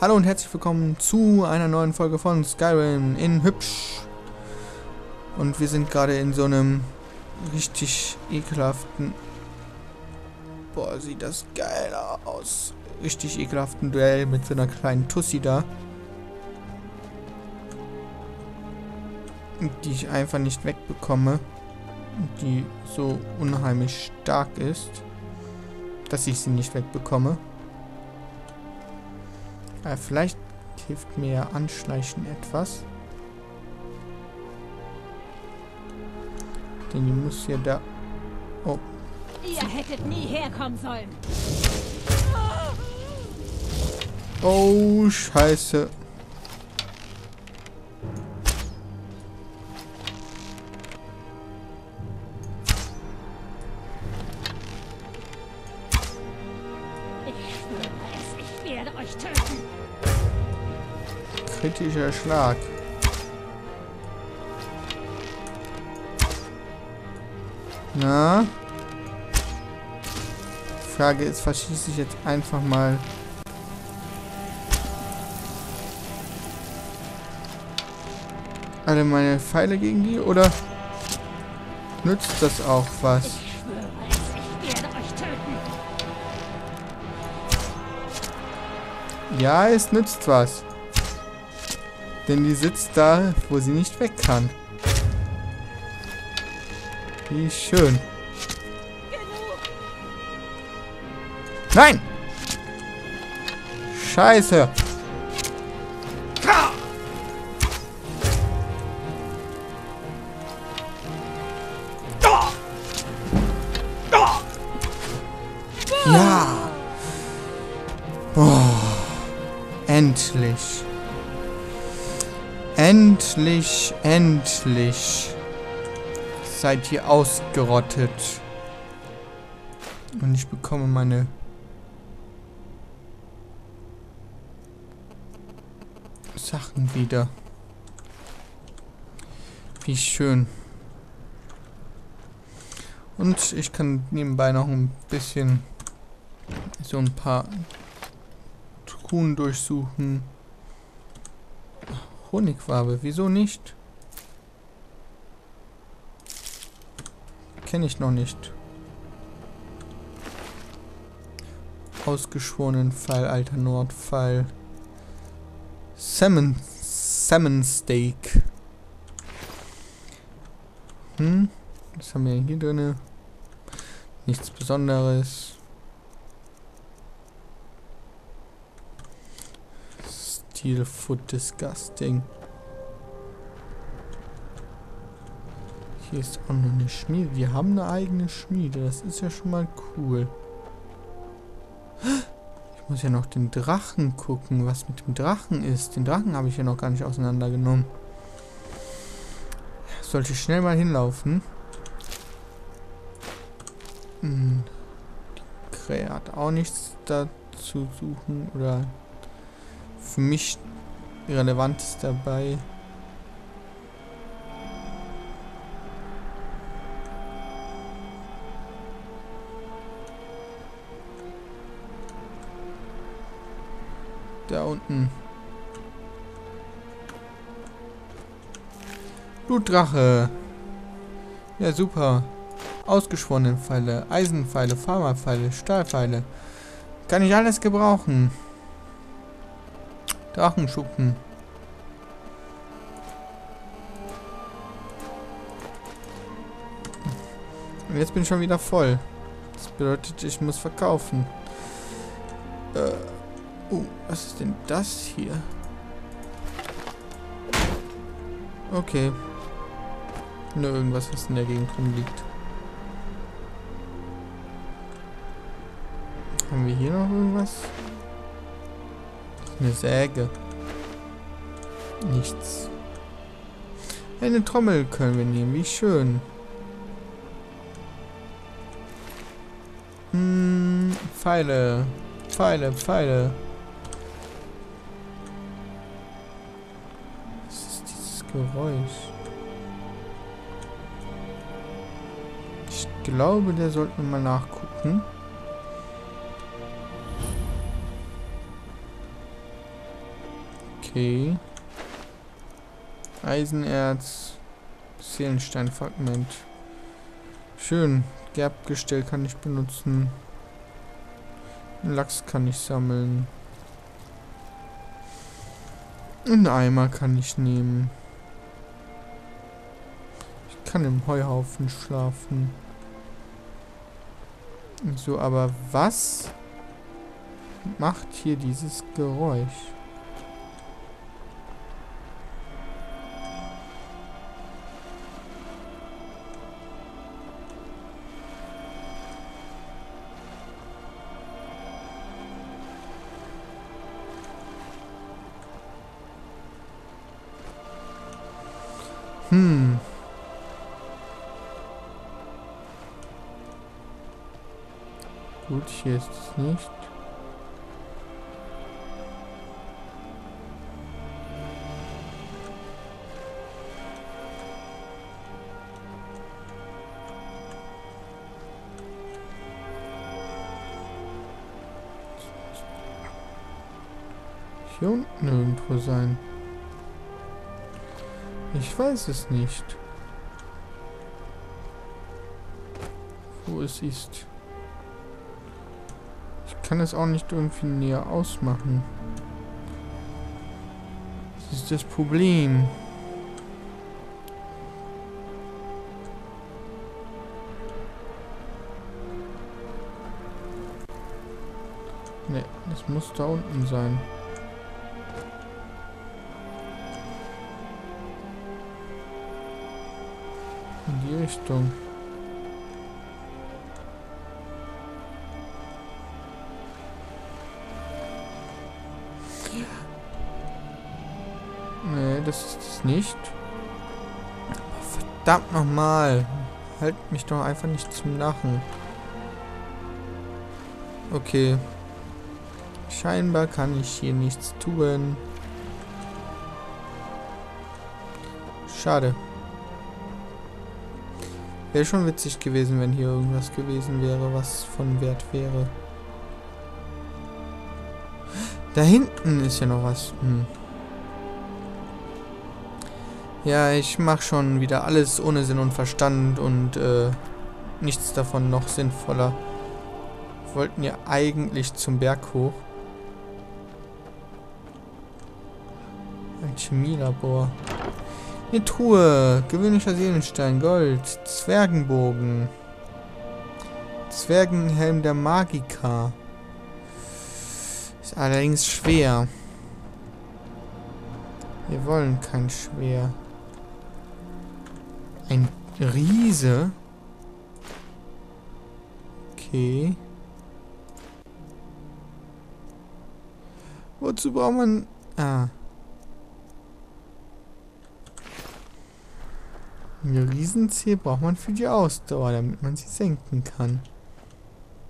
Hallo und herzlich willkommen zu einer neuen Folge von Skyrim in Hübsch. Und wir sind gerade in so einem richtig ekelhaften... Boah, sieht das geil aus. Richtig ekelhaften Duell mit so einer kleinen Tussi da. Die ich einfach nicht wegbekomme. Die so unheimlich stark ist, dass ich sie nicht wegbekomme. Äh, vielleicht hilft mir Anschleichen etwas. Denn die muss ja da... Oh. Ihr hättet nie herkommen sollen. Oh, scheiße. Kritischer Schlag. Na? Frage ist, verschieße ich jetzt einfach mal alle meine Pfeile gegen die oder nützt das auch was? Ja, es nützt was. Denn die sitzt da, wo sie nicht weg kann. Wie schön. Nein! Scheiße! Endlich. Seid ihr ausgerottet. Und ich bekomme meine... Sachen wieder. Wie schön. Und ich kann nebenbei noch ein bisschen so ein paar Truhen durchsuchen. Honigwabe, wieso nicht? Kenne ich noch nicht. Ausgeschworenen Pfeil, alter Nordpfeil. Salmon, Salmon Steak. Hm, was haben wir hier drinne? Nichts Besonderes. Steel Food Disgusting. Hier ist auch noch eine Schmiede. Wir haben eine eigene Schmiede. Das ist ja schon mal cool. Ich muss ja noch den Drachen gucken, was mit dem Drachen ist. Den Drachen habe ich ja noch gar nicht auseinandergenommen. Sollte ich schnell mal hinlaufen. Hm. Die Krähe hat auch nichts dazu suchen oder für mich Relevantes dabei. Da unten. Blutdrache. Ja, super. Ausgeschworene Pfeile, Eisenpfeile, Pharmapfeile, Stahlpfeile. Kann ich alles gebrauchen. Drachenschuppen. Und jetzt bin ich schon wieder voll. Das bedeutet, ich muss verkaufen. Äh, oh, was ist denn das hier? Okay. Nur irgendwas, was in der Gegend rumliegt. Haben wir hier noch irgendwas? Eine Säge. Nichts. Eine Trommel können wir nehmen. Wie schön. Hm, Pfeile. Pfeile, Pfeile. Geräusch? Ich glaube, der sollten wir mal nachgucken. Okay. Eisenerz. Seelensteinfragment. Schön. Gerbgestell kann ich benutzen. Lachs kann ich sammeln. Einen Eimer kann ich nehmen. Ich kann im Heuhaufen schlafen. So, aber was macht hier dieses Geräusch? Hm. Gut, hier ist es nicht. Hier unten irgendwo sein. Ich weiß es nicht. Wo es ist. Ich kann es auch nicht irgendwie näher ausmachen. Das ist das Problem. Ne, das muss da unten sein. In die Richtung. Nicht. Verdammt nochmal. Halt mich doch einfach nicht zum Lachen. Okay. Scheinbar kann ich hier nichts tun. Schade. Wäre schon witzig gewesen, wenn hier irgendwas gewesen wäre, was von Wert wäre. Da hinten ist ja noch was. Hm. Ja, ich mache schon wieder alles ohne Sinn und Verstand und äh, nichts davon noch sinnvoller. Wir wollten ja eigentlich zum Berg hoch. Ein Chemielabor. Eine Truhe. Gewöhnlicher Seelenstein. Gold. Zwergenbogen. Zwergenhelm der Magika. Ist allerdings schwer. Wir wollen kein Schwer. Ein Riese? Okay. Wozu braucht man... Ah. Eine Riesenzehe braucht man für die Ausdauer, damit man sie senken kann.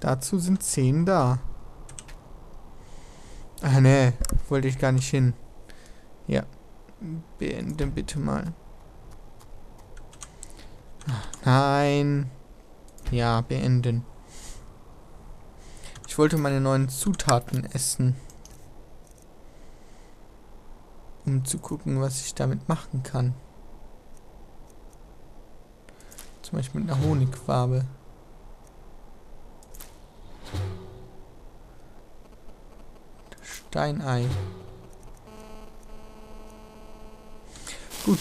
Dazu sind Zehen da. Ah, ne. Wollte ich gar nicht hin. Ja. Beenden bitte mal. Nein. Ja, beenden. Ich wollte meine neuen Zutaten essen. Um zu gucken, was ich damit machen kann. Zum Beispiel mit einer Honigfarbe. Steinei. Gut.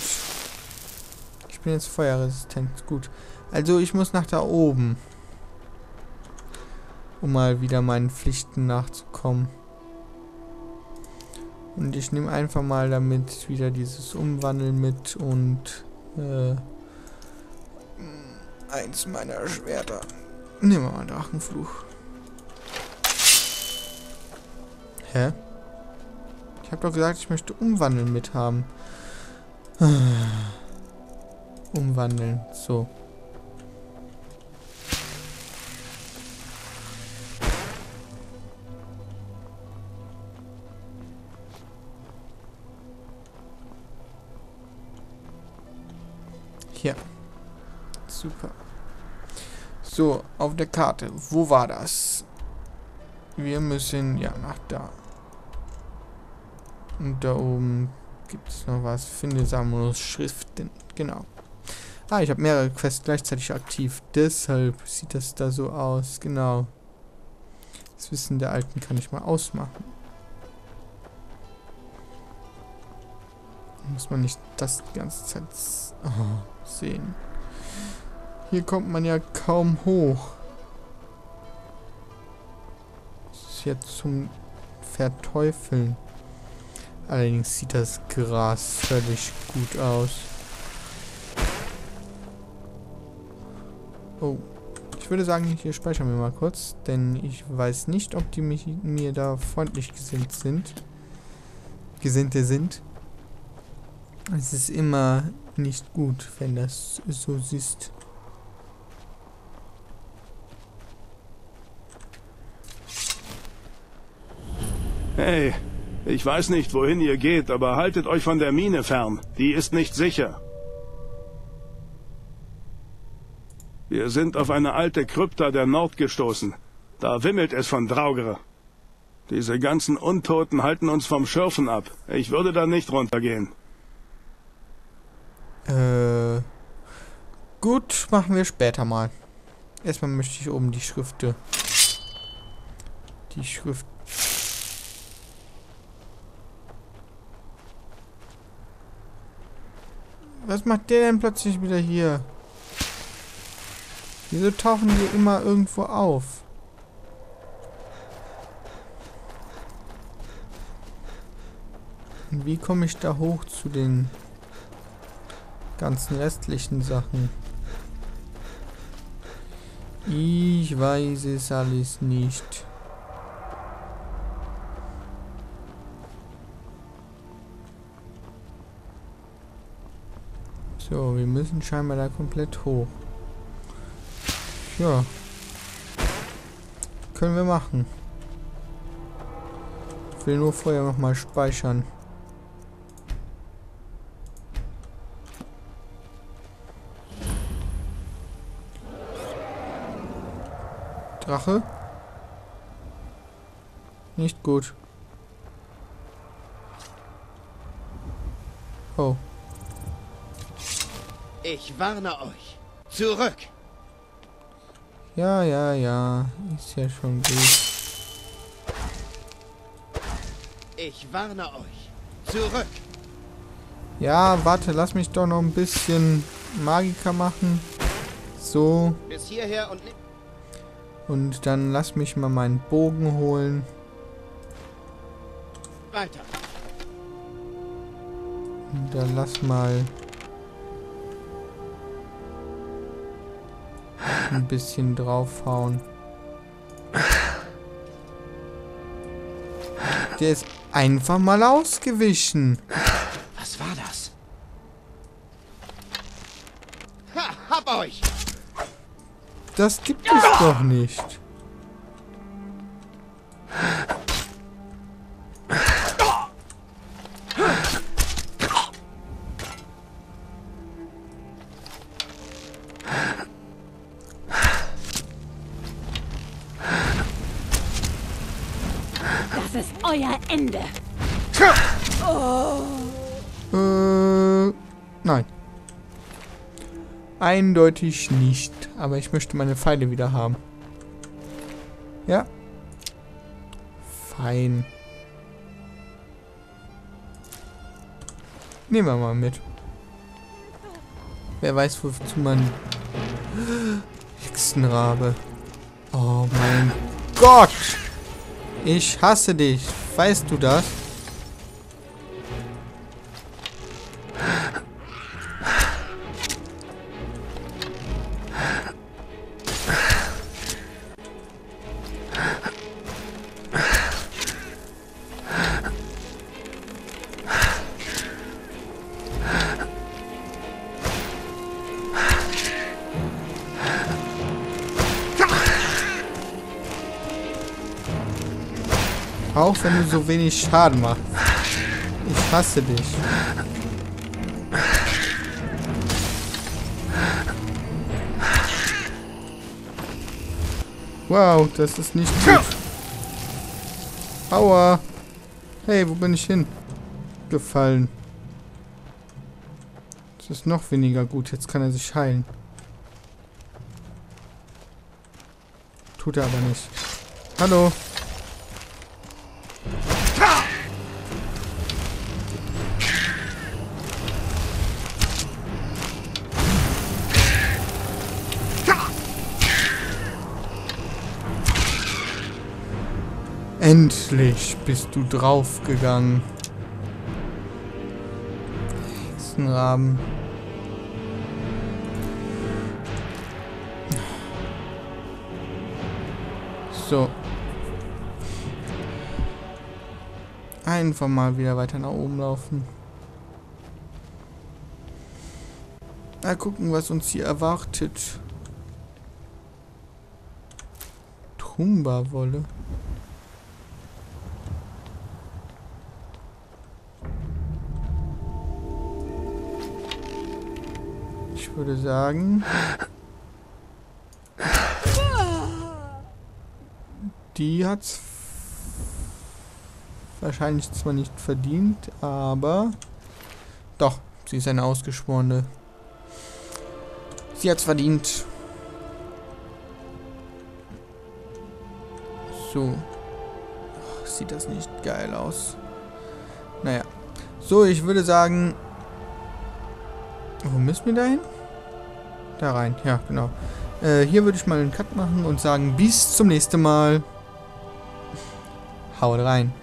Bin jetzt feuerresistent. Gut. Also ich muss nach da oben. Um mal wieder meinen Pflichten nachzukommen. Und ich nehme einfach mal damit wieder dieses Umwandeln mit und äh, eins meiner Schwerter. Nehmen wir mal Drachenfluch. Hä? Ich habe doch gesagt, ich möchte umwandeln mit haben. Umwandeln. So. Hier. Super. So, auf der Karte. Wo war das? Wir müssen, ja, nach da. Und da oben gibt es noch was. Finde Samuels Schriften. Genau. Ah, ich habe mehrere Quests gleichzeitig aktiv. Deshalb sieht das da so aus. Genau. Das Wissen der Alten kann ich mal ausmachen. Muss man nicht das die ganze Zeit oh, sehen. Hier kommt man ja kaum hoch. Das ist jetzt zum Verteufeln. Allerdings sieht das Gras völlig gut aus. Oh. Ich würde sagen, hier speichern wir mal kurz, denn ich weiß nicht, ob die mich, mir da freundlich gesinnt sind. Gesinnte sind. Es ist immer nicht gut, wenn das so ist. Hey, ich weiß nicht, wohin ihr geht, aber haltet euch von der Mine fern. Die ist nicht sicher. Wir sind auf eine alte Krypta der Nord gestoßen. Da wimmelt es von Draugere. Diese ganzen Untoten halten uns vom Schürfen ab. Ich würde da nicht runtergehen. Äh. Gut, machen wir später mal. Erstmal möchte ich oben die Schrifte. Die Schrift. Was macht der denn plötzlich wieder hier? Wieso tauchen die immer irgendwo auf? Und wie komme ich da hoch zu den ganzen restlichen Sachen? Ich weiß es alles nicht. So, wir müssen scheinbar da komplett hoch. Ja. Können wir machen. Ich will nur vorher nochmal speichern. Drache? Nicht gut. Oh. Ich warne euch. Zurück! Ja, ja, ja. Ist ja schon gut. Ich warne euch. Zurück! Ja, warte, lass mich doch noch ein bisschen Magiker machen. So. Bis hierher und. Und dann lass mich mal meinen Bogen holen. Weiter. Und dann lass mal ein bisschen draufhauen. Der ist einfach mal ausgewichen. Was war das? Ha, hab euch! Das gibt es doch nicht. Das ist euer Ende. Äh, nein. Eindeutig nicht. Aber ich möchte meine Pfeile wieder haben. Ja. Fein. Nehmen wir mal mit. Wer weiß, wozu man... Hexenrabe. Oh mein Gott! Ich hasse dich. Weißt du das? Auch wenn du so wenig Schaden machst. Ich hasse dich. Wow, das ist nicht gut. Aua. Hey, wo bin ich hin? gefallen. Das ist noch weniger gut. Jetzt kann er sich heilen. Tut er aber nicht. Hallo. Endlich bist du draufgegangen. Hexenraben. So. Einfach mal wieder weiter nach oben laufen. Mal gucken, was uns hier erwartet. Tumba-Wolle. Ich würde sagen... Die hat's wahrscheinlich zwar nicht verdient, aber doch, sie ist eine Ausgeschworene. Sie hat's verdient. So. Ach, sieht das nicht geil aus. Naja. So, ich würde sagen... Wo müssen wir da hin? Da rein, ja, genau. Äh, hier würde ich mal einen Cut machen und sagen, bis zum nächsten Mal. Haut rein.